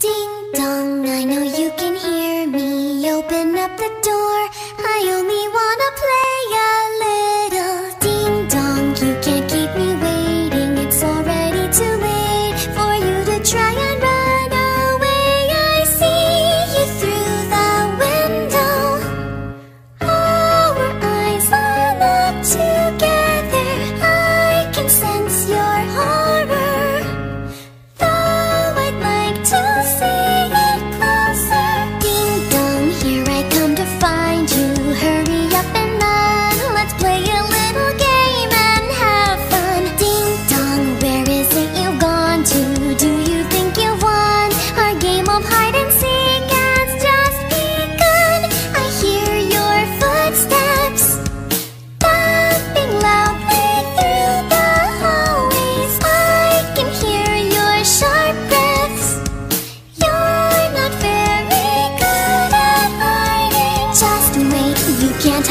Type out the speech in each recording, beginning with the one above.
Ding dong, I know you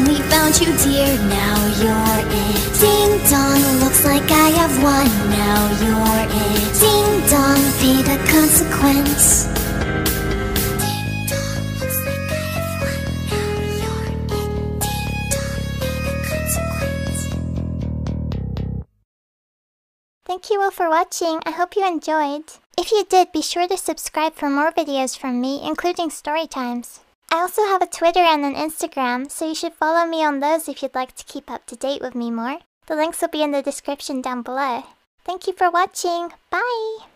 Finally found you, dear. Now you're it. Ding dong, looks like I have won. Now you're it. Ding dong, pay the consequence. Ding dong, looks like I have won. Now you're it. Ding dong, pay the consequence. Thank you all for watching. I hope you enjoyed. If you did, be sure to subscribe for more videos from me, including story times. I also have a Twitter and an Instagram, so you should follow me on those if you'd like to keep up to date with me more. The links will be in the description down below. Thank you for watching. Bye!